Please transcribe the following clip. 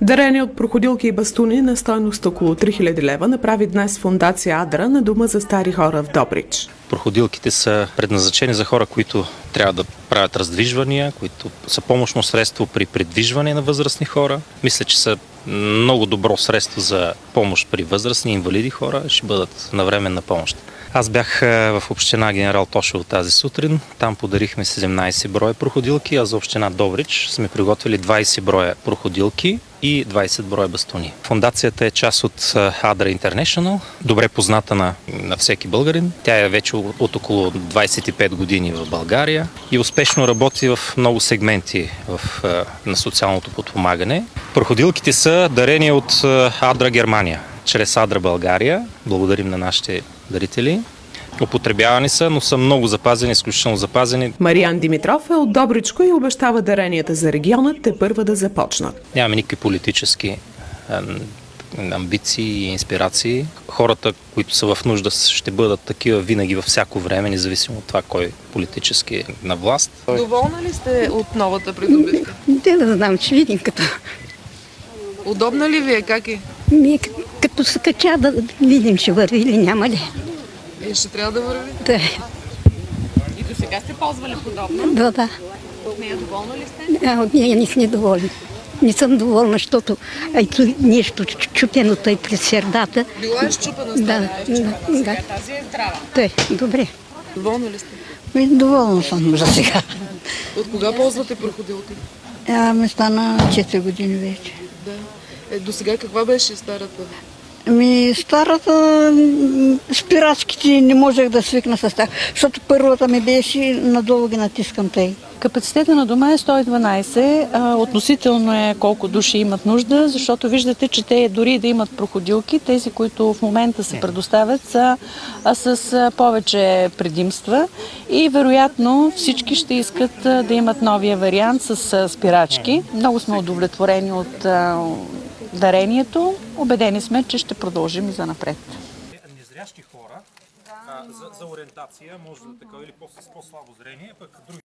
Дарение от проходилки и бастуни на стойност около 3000 лева направи днес фундация Адра на Дома за стари хора в Добрич. Проходилките са предназначени за хора, които трябва да правят раздвижвания, които са помощно средство при придвижване на възрастни хора. Мисля, че са много добро средство за помощ при възрастни инвалиди хора. Ще бъдат на временна помощ. Аз бях в община Генерал Тошево тази сутрин. Там подарихме 17 броя проходилки, а за община Добрич сме приготвили 20 броя проходилки и 20 броя бастуни. Фундацията е част от Adra International, добре позната на, на всеки българин. Тя е вече от около 25 години в България и успешно работи в много сегменти в, на социалното подпомагане. Проходилките са дарения от Адра Германия чрез Адра България. Благодарим на нашите дарители. Употребявани са, но са много запазени, изключително запазени. Мариан Димитров е от Добричко и обещава даренията за региона те първа да започнат. Нямаме никакви политически амбиции и инспирации. Хората, които са в нужда, ще бъдат такива винаги във всяко време, независимо от това кой политически е на власт. Доволна ли сте от новата придобивка? Не да знам, че видим като... Удобна ли ви е? Как е? Ми, като се кача да видим, ще върви или няма ли. Е, ще трябва да върви. Да, И до сега сте ползвали подобно? да, да. От нея доволна ли сте? А, от нея не сме доволни. Не съм доволна, защото ето нещо чупено тъй през средата. Била е щупена Да, стара. да, да. Тази е здрава. Тъй, добре. Доволна ли сте? Ми, доволна съм за сега. От кога ползвате проходилка? А, ми стана 4 години вече. Да. Е, до сега каква беше старата? Ами старата м, спирачките не можех да свикна с тях, защото първата ми беше надолу ги натискам тъй. Капацитета на дома е 112. А, относително е колко души имат нужда, защото виждате, че те дори да имат проходилки, тези, които в момента се предоставят, са с повече предимства и вероятно всички ще искат да имат новия вариант с спирачки. Много сме удовлетворени от дарението. Обедени сме, че ще продължим и за напред. незрящи хора за, ориентация, може да така или по-слабо зрение, пък други